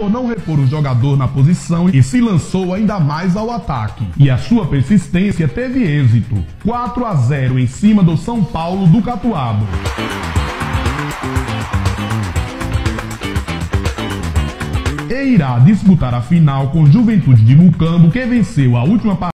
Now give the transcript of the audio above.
Por não repor o jogador na posição e se lançou ainda mais ao ataque. E a sua persistência teve êxito. 4 a 0 em cima do São Paulo do Catuado. E irá disputar a final com Juventude de Mucambo, que venceu a última partida